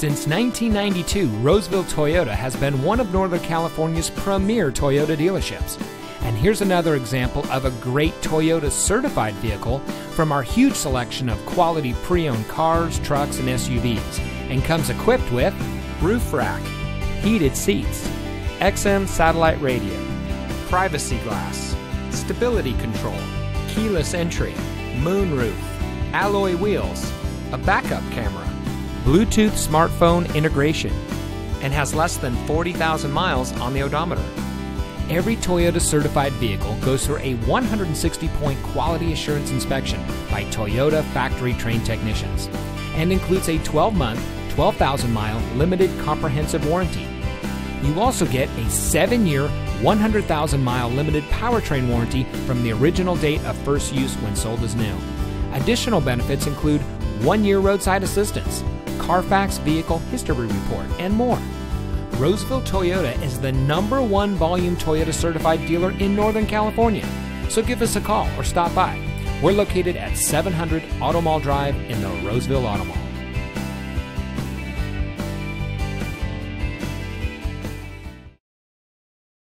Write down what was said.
Since 1992, Roseville Toyota has been one of Northern California's premier Toyota dealerships. And here's another example of a great Toyota certified vehicle from our huge selection of quality pre owned cars, trucks, and SUVs, and comes equipped with roof rack, heated seats, XM satellite radio, privacy glass, stability control, keyless entry, moonroof, alloy wheels, a backup camera, Bluetooth smartphone integration, and has less than 40,000 miles on the odometer. Every Toyota certified vehicle goes through a 160 point quality assurance inspection by Toyota factory trained technicians and includes a 12 month, 12,000 mile limited comprehensive warranty. You also get a 7 year, 100,000 mile limited powertrain warranty from the original date of first use when sold as new. Additional benefits include one year roadside assistance, Carfax vehicle history report, and more. Roseville Toyota is the number one volume Toyota certified dealer in Northern California. So give us a call or stop by. We're located at 700 Auto Mall Drive in the Roseville Auto Mall.